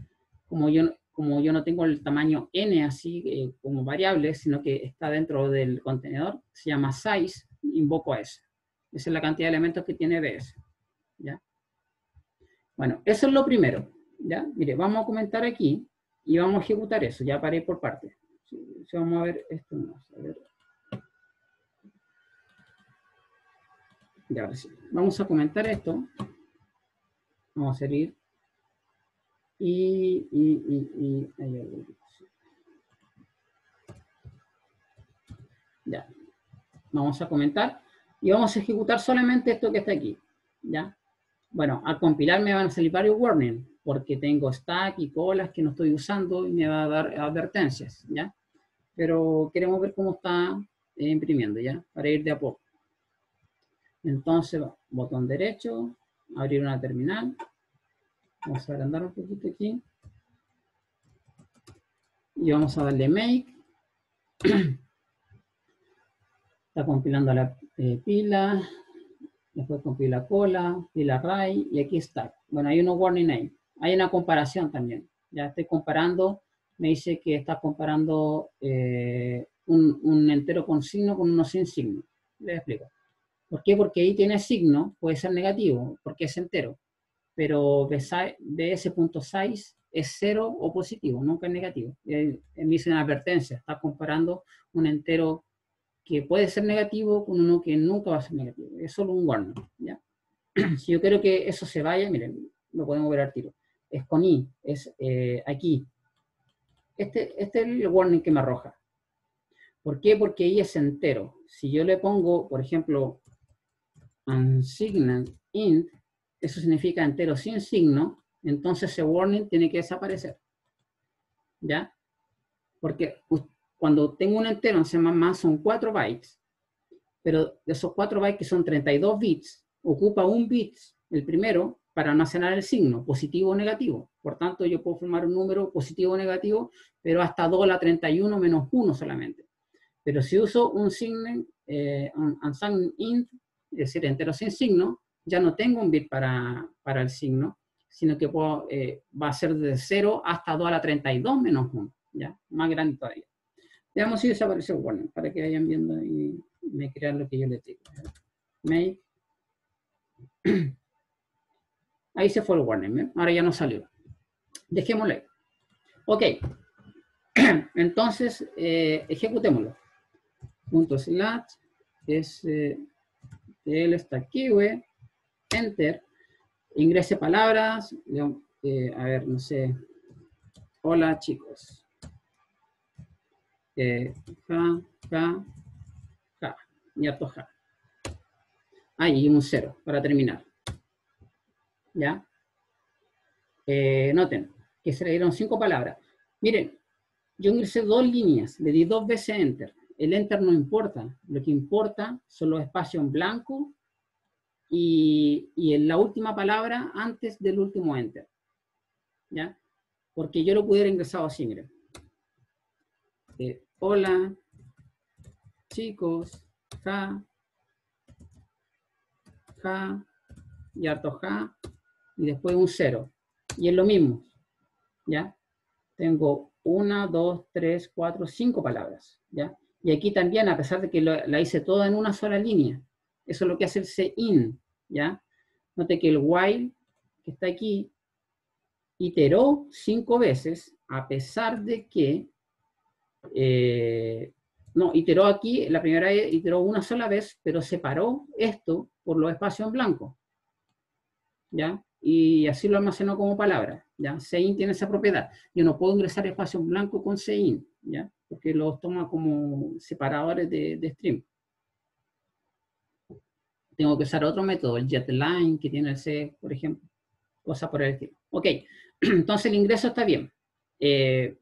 como yo, como yo no tengo el tamaño n así eh, como variable, sino que está dentro del contenedor, se llama size, invoco a ese. Esa es la cantidad de elementos que tiene BS. ¿ya? Bueno, eso es lo primero. ¿ya? Mire, vamos a comentar aquí y vamos a ejecutar eso, ya para ir por partes. vamos a ver esto A ver. Ya, Vamos a comentar esto. Vamos a salir. Y, y, y, y Ya. Vamos a comentar y vamos a ejecutar solamente esto que está aquí, ¿ya? Bueno, al compilar me van a salir varios warnings, porque tengo stack y colas que no estoy usando y me va a dar advertencias, ¿ya? Pero queremos ver cómo está eh, imprimiendo, ¿ya? Para ir de a poco. Entonces, botón derecho, abrir una terminal. Vamos a agrandar un poquito aquí. Y vamos a darle make. Está compilando la eh, pila, después compila cola, pila array, y aquí está. Bueno, hay unos warning name. Hay una comparación también. Ya estoy comparando, me dice que está comparando eh, un, entero con signo con uno sin signo. Les explico. ¿Por qué? Porque ahí tiene signo, puede ser negativo, porque es entero. Pero bs.size es cero o positivo, nunca es negativo. Me dice una advertencia, está comparando un entero que puede ser negativo con uno que nunca va a ser negativo. Es solo un warning. ¿ya? Si yo quiero que eso se vaya, miren, lo podemos ver al tiro. Es con i, es eh, aquí. Este, este es el warning que me arroja. ¿Por qué? Porque i es entero. Si yo le pongo, por ejemplo, unsigned int, eso significa entero sin signo, entonces ese warning tiene que desaparecer. ¿Ya? Porque cuando tengo un entero en C++ son 4 bytes, pero de esos 4 bytes que son 32 bits, ocupa un bit, el primero, para almacenar el signo, positivo o negativo. Por tanto, yo puedo formar un número positivo o negativo, pero hasta 2 a la 31 menos 1 solamente. Pero si uso un signo, eh, un int, es decir, entero sin signo, ya no tengo un bit para, para el signo, sino que puedo, eh, va a ser de 0 hasta 2 a la 32 menos 1, ¿ya? Más grande todavía. Veamos si desapareció el warning, para que vayan viendo y me crean lo que yo les digo. Make. Ahí se fue el warning, ahora ya no salió. Dejémoslo ahí. Ok. Entonces, eh, ejecutémoslo. Punto slash es eh, él está aquí, güey. Enter. Ingrese palabras. Eh, a ver, no sé. Hola, chicos ja, ja, ja, y harto ja. Ahí, un cero, para terminar. ¿Ya? Eh, noten que se le dieron cinco palabras. Miren, yo ingresé dos líneas, le di dos veces Enter. El Enter no importa, lo que importa son los espacios en blanco y, en la última palabra antes del último Enter. ¿Ya? Porque yo lo pudiera ingresar así. Eh, hola, chicos, ja, ja, y harto ja, y después un cero. Y es lo mismo, ¿ya? Tengo una, dos, tres, cuatro, cinco palabras, ¿ya? Y aquí también, a pesar de que la hice toda en una sola línea, eso es lo que hace el in, ¿ya? Note que el while, que está aquí, iteró cinco veces, a pesar de que eh, no, iteró aquí, la primera vez iteró una sola vez, pero separó esto por los espacios en blanco. ¿Ya? y así lo almacenó como palabra. ¿ya? Sein tiene esa propiedad. Yo no puedo ingresar espacio en blanco con Sein, ¿ya? porque los toma como separadores de, de stream. Tengo que usar otro método, el jetline, que tiene el C, por ejemplo. Cosa por el estilo. Ok, entonces el ingreso está bien. Eh,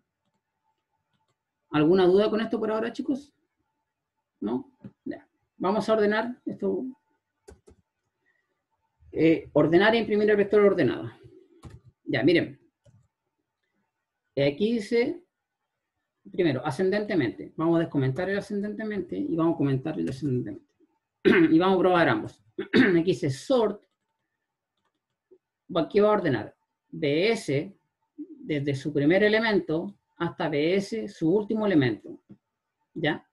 ¿Alguna duda con esto por ahora, chicos? ¿No? Ya. Vamos a ordenar esto. Eh, ordenar e imprimir el vector ordenado. Ya, miren. Aquí dice, primero, ascendentemente. Vamos a descomentar el ascendentemente y vamos a comentar el ascendentemente. y vamos a probar ambos. Aquí dice sort. Aquí va a ordenar BS desde su primer elemento hasta BS su último elemento. ¿Ya?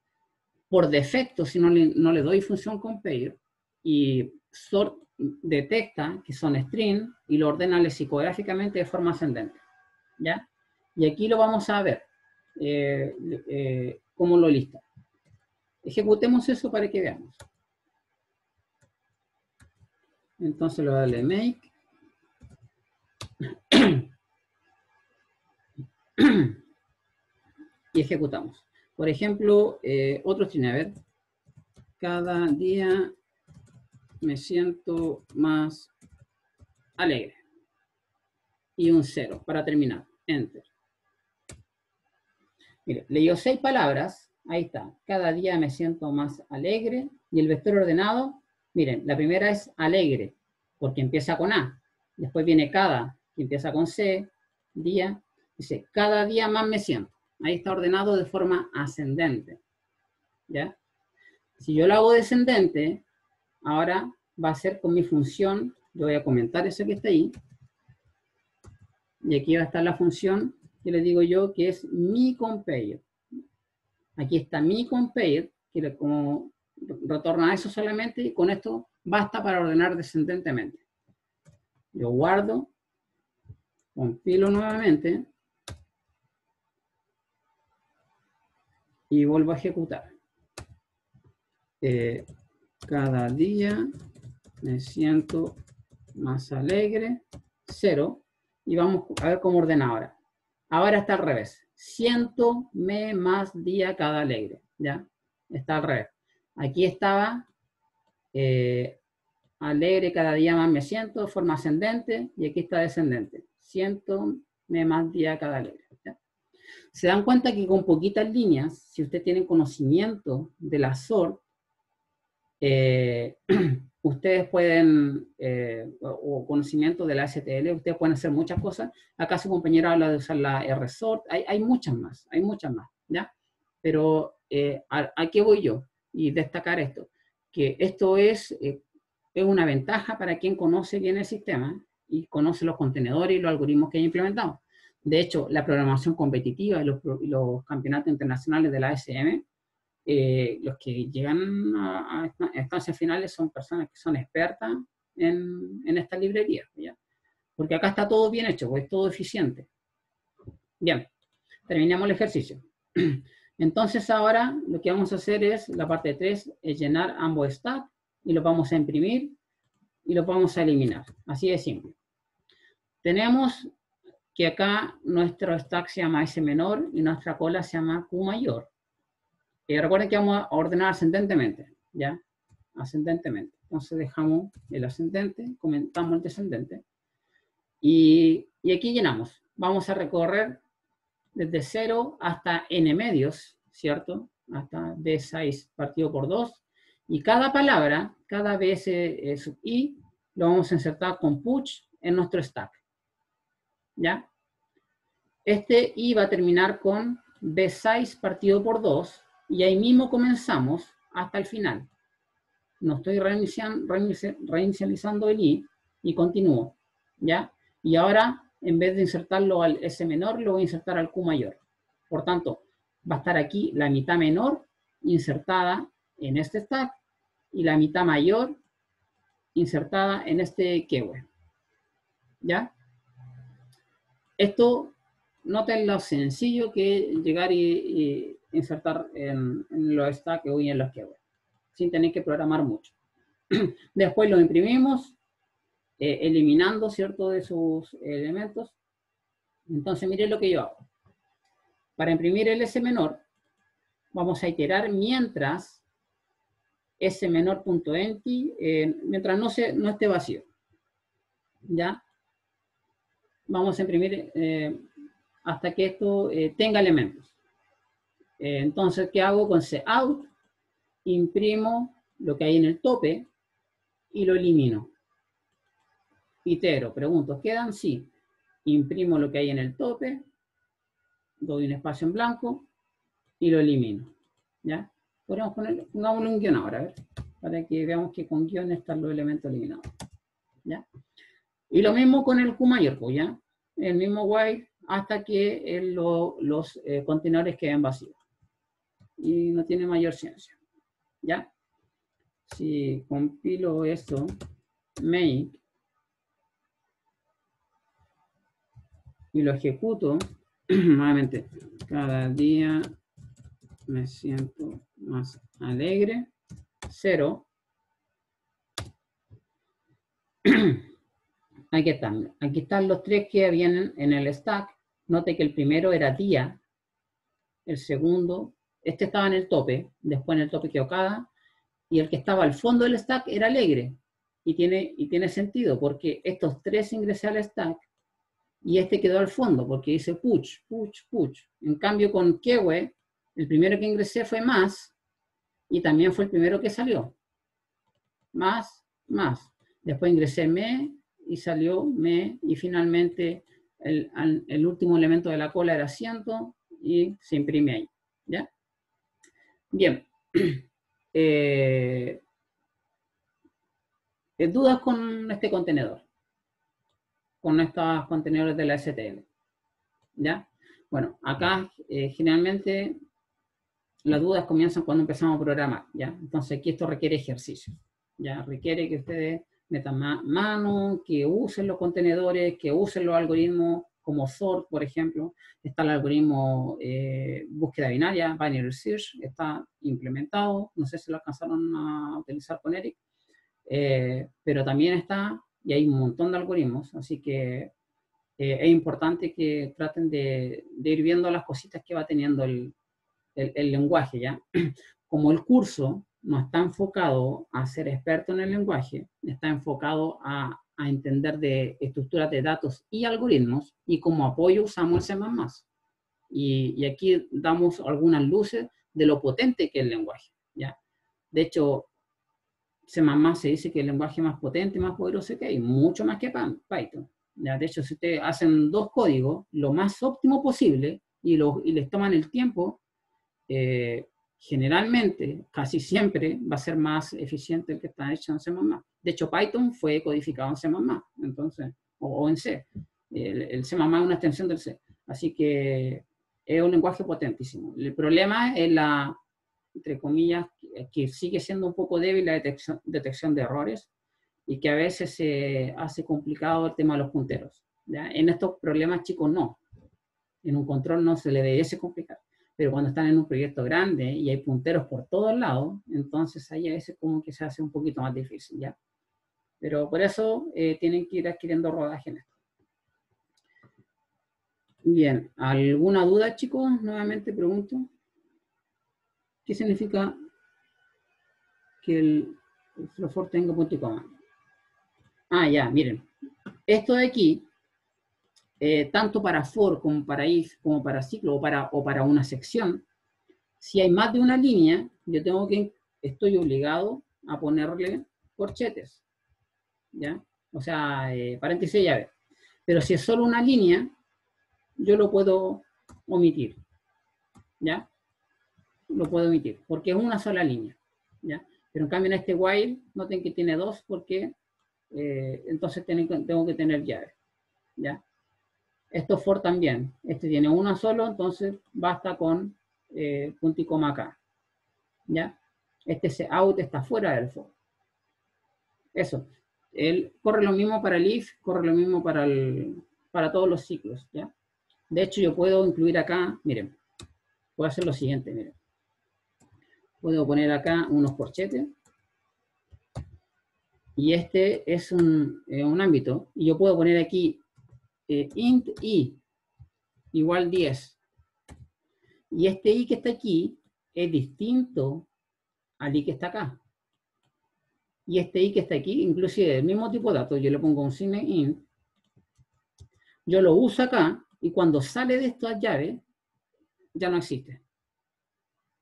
Por defecto, si no le, doy función compare y sort detecta que son string y lo ordena lexicográficamente de forma ascendente. ¿Ya? Y aquí lo vamos a ver eh, eh, cómo lo lista. Ejecutemos eso para que veamos. Entonces lo voy a darle make. y ejecutamos. Por ejemplo, eh, otro string, a ver. Cada día me siento más alegre. Y un cero para terminar. Enter. Mire, leyó seis palabras. Ahí está. Cada día me siento más alegre. Y el vector ordenado Miren, la primera es alegre, porque empieza con A. Después viene cada, que empieza con C, día. Dice, cada día más me siento. Ahí está ordenado de forma ascendente. ¿Ya? Si yo lo hago descendente, ahora va a ser con mi función, yo voy a comentar eso que está ahí, y aquí va a estar la función que le digo yo que es mi compare. Aquí está mi compare, que como retorna eso solamente y con esto basta para ordenar descendentemente. Yo guardo, compilo nuevamente y vuelvo a ejecutar. Eh, cada día me siento más alegre, cero, y vamos a ver cómo ordena ahora. Ahora está al revés. Siento me más día cada alegre, ¿ya? Está al revés. Aquí estaba eh, alegre cada día más me siento forma ascendente y aquí está descendente. Siento me más día cada alegre. Se dan cuenta que con poquitas líneas, si usted tiene conocimiento de la SOR, eh, ustedes pueden, eh, o conocimiento de la STL, ustedes pueden hacer muchas cosas. Acá su compañero habla de usar la RSORT, hay, hay muchas más, hay muchas más, ¿ya? Pero ¿a, qué voy yo? Y destacar esto, que esto es, eh, es una ventaja para quien conoce bien el sistema y conoce los contenedores y los algoritmos que hay implementado. De hecho, la programación competitiva y los, los campeonatos internacionales de la ASM, eh, los que llegan a, a, finales son personas que son expertas en, en esta librería, ¿ya? porque acá está todo bien hecho, pues es todo eficiente. Bien, terminamos el ejercicio. Entonces ahora lo que vamos a hacer es, la parte 3, es llenar ambos stacks y los vamos a imprimir y los vamos a eliminar. Así de simple. Tenemos que acá nuestro stack se llama S menor y nuestra cola se llama Q mayor. Y recuerden que vamos a ordenar ascendentemente, ¿ya? Ascendentemente. Entonces dejamos el ascendente, comentamos el descendente. Y, y aquí llenamos. Vamos a recorrer desde 0 hasta n medios, ¿cierto? Hasta b6 partido por 2. Y cada palabra, cada bs sub i, lo vamos a insertar con push en nuestro stack. ¿Ya? Este i va a terminar con b6 partido por 2 y ahí mismo comenzamos hasta el final. No estoy reinicializando el i y continúo. ¿Ya? Y ahora en vez de insertarlo al S menor, lo voy a insertar al Q mayor. Por tanto, va a estar aquí la mitad menor insertada en este stack y la mitad mayor insertada en este keyword. ¿Ya? Esto, noten lo sencillo que es llegar y, insertar en, los stacks y en los keywords, sin tener que programar mucho. Después lo imprimimos eh, eliminando, ¿cierto?, de sus elementos. Entonces, miren lo que yo hago. Para imprimir el S menor, vamos a iterar mientras S menor.empty, eh, mientras no, se, no esté vacío. ¿Ya? Vamos a imprimir eh, hasta que esto eh, tenga elementos. entonces, ¿qué hago con out? Imprimo lo que hay en el tope y lo elimino. Itero, pregunto, ¿quedan? Sí. Imprimo lo que hay en el tope, doy un espacio en blanco y lo elimino. ¿Ya? Podríamos poner, un guion ahora, a ver, para que veamos que con guion están los elementos eliminados. ¿Ya? Y lo mismo con el Q mayor, pues, ¿ya? El mismo while hasta que los eh, contenedores queden vacíos. Y no tiene mayor ciencia. ¿Ya? Si compilo esto, make, y lo ejecuto, nuevamente, cada día me siento más alegre, cero. Aquí están. Aquí están los tres que vienen en el stack. Note que el primero era día, el segundo, este estaba en el tope, después en el tope quedó cada, y el que estaba al fondo del stack era alegre. Y tiene, y tiene sentido, porque estos tres ingresé al stack y este quedó al fondo, porque dice push, push, push. En cambio, con Kewe, el primero que ingresé fue más, y también fue el primero que salió. Más, más. Después ingresé me, y salió me, y finalmente el, último elemento de la cola era ciento, y se imprime ahí. ¿Ya? Bien. Eh, ¿Dudas con este contenedor? Con estos contenedores de la STL. ¿Ya? Bueno, acá eh, generalmente las dudas comienzan cuando empezamos a programar, ¿ya? Entonces aquí esto requiere ejercicio, ¿ya? Requiere que ustedes metan mano, que usen los contenedores, que usen los algoritmos como sort, por ejemplo. Está el algoritmo eh, búsqueda binaria, binary search, está implementado. No sé si lo alcanzaron a utilizar con Eric. Eh, pero también está, y hay un montón de algoritmos, así que eh, es importante que traten de, de, ir viendo las cositas que va teniendo el, el, lenguaje, ¿ya? Como el curso no está enfocado a ser experto en el lenguaje, está enfocado a, a entender de estructuras de datos y algoritmos, y como apoyo usamos el C++. Y, y aquí damos algunas luces de lo potente que es el lenguaje, ¿ya? De hecho, C++ se dice que es el lenguaje más potente, más poderoso que hay, mucho más que Python. De hecho, si ustedes hacen dos códigos, lo más óptimo posible, y, lo, y les toman el tiempo, eh, generalmente, casi siempre, va a ser más eficiente el que está hecho en C++. De hecho, Python fue codificado en C++, entonces, o, en C. El, C++ es una extensión del C. Así que es un lenguaje potentísimo. El problema es la, entre comillas, que sigue siendo un poco débil la detección, detección de errores y que a veces se hace complicado el tema de los punteros. En estos problemas chicos no. En un control no se le debe complicar pero cuando están en un proyecto grande y hay punteros por todos lados, entonces ahí a veces como que se hace un poquito más difícil, ¿ya? Pero por eso eh, tienen que ir adquiriendo rodaje en esto. Bien, ¿alguna duda, chicos? Nuevamente pregunto. ¿Qué significa que el, el tenga punto y coma? Ah, ya, miren. Esto de aquí eh, tanto para for como para if, como para ciclo o para, o para una sección, si hay más de una línea, yo tengo que, estoy obligado a ponerle corchetes, ¿ya? O sea, eh, paréntesis y llave. Pero si es solo una línea, yo lo puedo omitir, ¿ya? Lo puedo omitir, porque es una sola línea, ¿ya? Pero en cambio en este while, noten que tiene dos porque eh, entonces tengo que tener llave, ¿ya? Esto for también. Este tiene uno solo, entonces basta con eh, punto y coma acá. ¿Ya? Este out está fuera del for. Eso. Él corre lo mismo para el if, corre lo mismo para, el, para todos los ciclos. ¿ya? De hecho, yo puedo incluir acá, miren, puedo hacer lo siguiente, miren. Puedo poner acá unos corchetes. y este es un, un ámbito, y yo puedo poner aquí int i igual 10. Y este i que está aquí es distinto al i que está acá. Y este i que está aquí, inclusive el mismo tipo de datos, yo le pongo un signo int, yo lo uso acá, y cuando sale de estas llaves, ya no existe.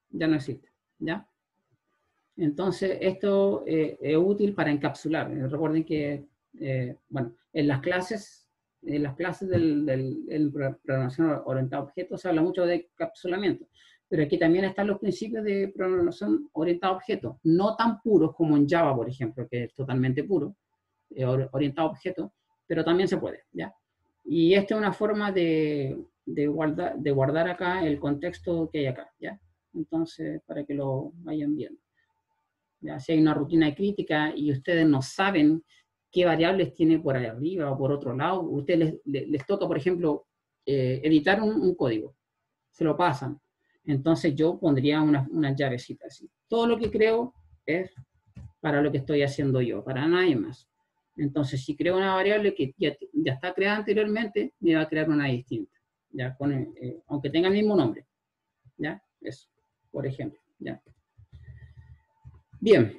Ya no existe, ¿ya? Entonces, esto eh, es útil para encapsular. Recuerden que, eh, bueno, en las clases en las clases del, del, programación orientada a objetos se habla mucho de encapsulamiento, pero aquí también están los principios de programación orientada a objetos, no tan puros como en Java, por ejemplo, que es totalmente puro, eh, orientado a objetos, pero también se puede, ¿ya? Y esta es una forma de, de, guardar, de guardar acá el contexto que hay acá, ¿ya? Entonces, para que lo vayan viendo. ¿Ya? Si hay una rutina crítica y ustedes no saben qué variables tiene por ahí arriba o por otro lado. Ustedes les, toca, por ejemplo, eh, editar un, código. Se lo pasan. Entonces yo pondría una, una llavecita así. Todo lo que creo es para lo que estoy haciendo yo, para nadie más. Entonces, si creo una variable que ya, está creada anteriormente, me va a crear una distinta, ya eh, aunque tenga el mismo nombre. ¿Ya? Eso, por ejemplo. ¿ya? Bien,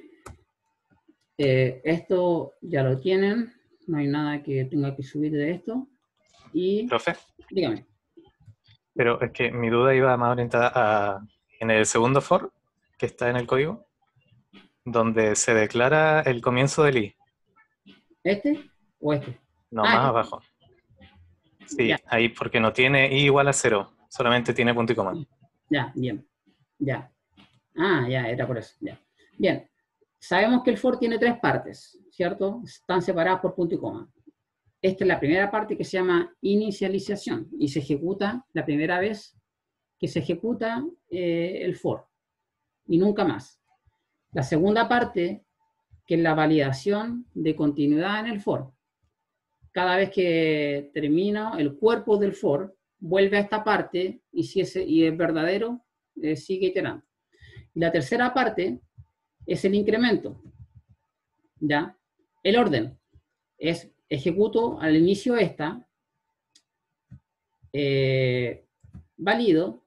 eh, esto ya lo tienen, no hay nada que tenga que subir de esto. Y, Profe. Dígame. Pero es que mi duda iba más orientada a, en el segundo for, que está en el código, donde se declara el comienzo del i. ¿Este o este? No, ah, más este. abajo. Sí, ahí porque no tiene i igual a cero, solamente tiene punto y coma. Ya, bien, ya. Ah, ya, era por eso, ya. Bien, Sabemos que el for tiene tres partes, ¿cierto? Están separadas por punto y coma. Esta es la primera parte que se llama inicialización y se ejecuta la primera vez que se ejecuta eh, el for y nunca más. La segunda parte, que es la validación de continuidad en el for. Cada vez que termina el cuerpo del for, vuelve a esta parte y si es, y es verdadero, eh, sigue iterando. Y la tercera parte es el incremento. ¿Ya? El orden es ejecuto al inicio esta, eh, valido,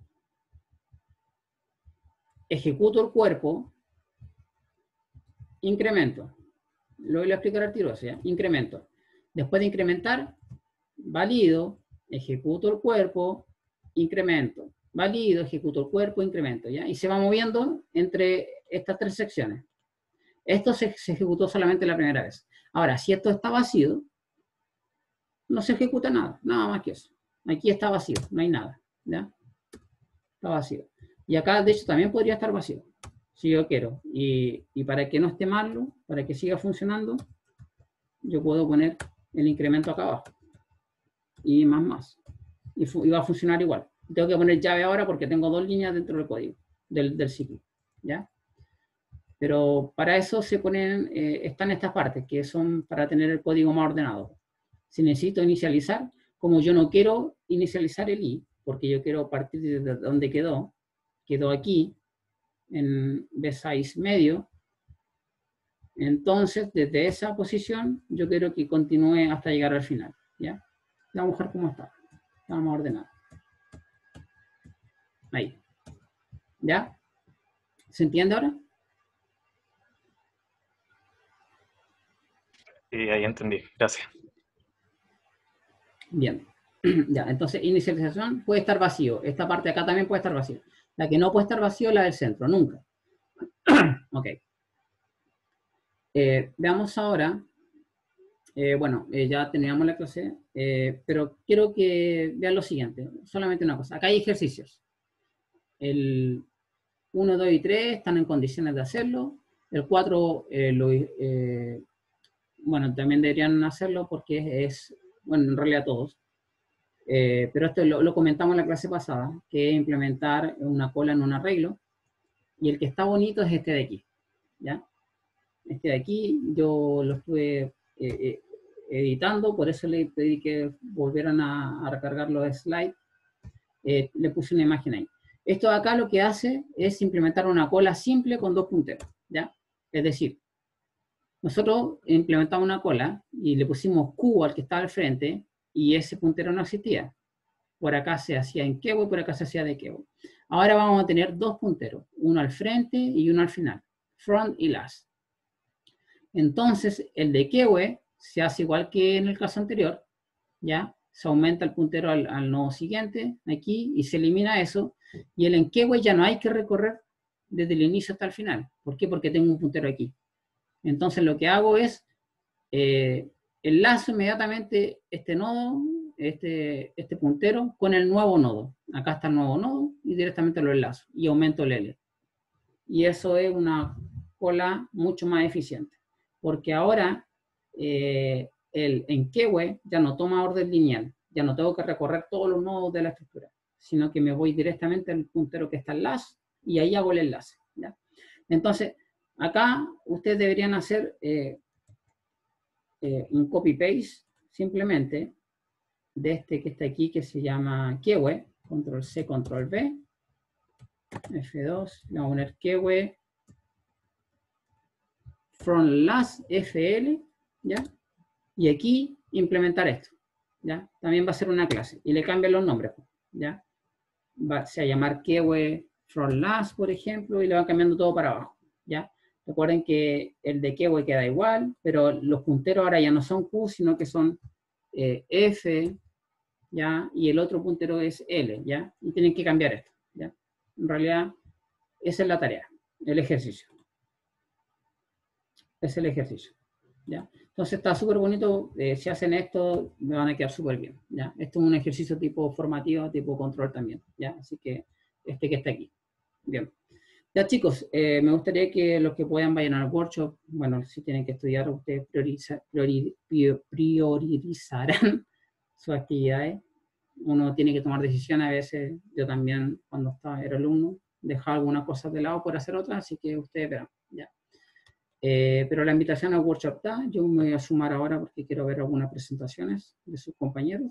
ejecuto el cuerpo, incremento. Lo voy a explicar al tiro, incremento. Después de incrementar, valido, ejecuto el cuerpo, incremento. Valido, ejecuto el cuerpo, incremento. ¿ya? Y se va moviendo entre estas tres secciones. Esto se, ejecutó solamente la primera vez. Ahora, si esto está vacío, no se ejecuta nada, nada más que eso. Aquí está vacío, no hay nada. ¿ya? Está vacío. Y acá, de hecho, también podría estar vacío, si yo quiero. Y, para que no esté malo, para que siga funcionando, yo puedo poner el incremento acá abajo. Y más, más. Y, va a funcionar igual. Tengo que poner llave ahora porque tengo dos líneas dentro del código, del, del ciclo. ¿Ya? Pero para eso se ponen, eh, están estas partes, que son para tener el código más ordenado. Si necesito inicializar, como yo no quiero inicializar el i, porque yo quiero partir de donde quedó, quedó aquí, en B6 medio, entonces desde esa posición yo quiero que continúe hasta llegar al final. ¿ya? Vamos a ver cómo está. Vamos a. Ahí. ¿Ya? ¿Se entiende ahora? Sí, ahí entendí. Gracias. Bien. Ya, entonces inicialización puede estar vacío. Esta parte de acá también puede estar vacío. La que no puede estar vacío es la del centro, nunca. ok. Eh, veamos ahora. Eh, bueno, eh, ya teníamos la clase, pero quiero que vean lo siguiente. Solamente una cosa. Acá hay ejercicios. El 1, 2 y 3 están en condiciones de hacerlo. El 4 lo bueno, también deberían hacerlo porque es, bueno, en realidad todos. Eh, pero esto lo, comentamos en la clase pasada, que es implementar una cola en un arreglo. Y el que está bonito es este de aquí, ¿ya? Este de aquí, yo lo estuve eh, eh, editando, por eso le pedí que volvieran a, a recargar los slides. le puse una imagen ahí. Esto de acá lo que hace es implementar una cola simple con dos punteros, ¿ya? Es decir, Nosotros implementamos una cola y le pusimos Q al que estaba al frente y ese puntero no existía. Por acá se hacía en y por acá se hacía de Kevo. Ahora vamos a tener dos punteros, uno al frente y uno al final, front y last. Entonces, el de Kewe se hace igual que en el caso anterior, ¿ya? Se aumenta el puntero al, nodo siguiente, aquí, y se elimina eso, y el en Kewe ya no hay que recorrer desde el inicio hasta el final. ¿Por qué? Porque tengo un puntero aquí. Entonces, lo que hago es, eh, enlazo inmediatamente este nodo, este, este puntero, con el nuevo nodo. Acá está el nuevo nodo, y directamente lo enlazo, y aumento el L. Y eso es una cola mucho más eficiente porque ahora eh, el enqueue ya no toma orden lineal, ya no tengo que recorrer todos los nodos de la estructura, sino que me voy directamente al puntero que está en las y ahí hago el enlace. Entonces, acá ustedes deberían hacer eh, eh, un copy-paste simplemente de este que está aquí que se llama Kewe, control C, control V, F2, le vamos a poner Kewe from last FL, ¿ya? Y aquí implementar esto, ¿ya? También va a ser una clase y le cambian los nombres, ¿ya? Va, a llamar Kewe from last, por ejemplo, y le van cambiando todo para abajo, ¿ya? Recuerden que el de Kewe queda igual, pero los punteros ahora ya no son Q, sino que son eh, F, ¿ya? Y el otro puntero es L, ¿ya? Y tienen que cambiar esto, ¿ya? En realidad, esa es la tarea, el ejercicio es el ejercicio. ¿ya? Entonces está súper bonito, eh, si hacen esto, me van a quedar súper bien. ¿ya? Esto es un ejercicio tipo formativo, tipo control también. ¿ya? Así que este que está aquí. Bien. Ya chicos, eh, me gustaría que los que puedan vayan al workshop, bueno, si tienen que estudiar, ustedes prioriza, priorizarán sus actividades. Uno tiene que tomar decisiones a veces, yo también cuando estaba, era alumno, dejaba alguna cosa de lado por hacer otra, así que ustedes verán. Eh, pero la invitación al workshop está, yo me voy a sumar ahora porque quiero ver algunas presentaciones de sus compañeros.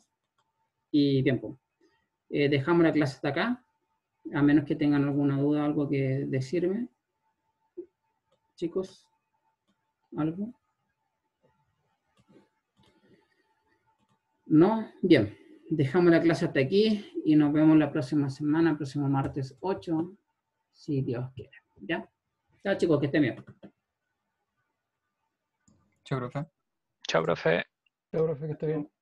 Y bien, pues, eh, dejamos la clase hasta acá, a menos que tengan alguna duda, algo que decirme. Chicos, ¿algo? ¿No? Bien, dejamos la clase hasta aquí y nos vemos la próxima semana, próximo martes 8, si Dios quiere. ¿Ya? Chao chicos, que estén bien. Chao, profe. Chao, profe. Chao, profe, que esté bien.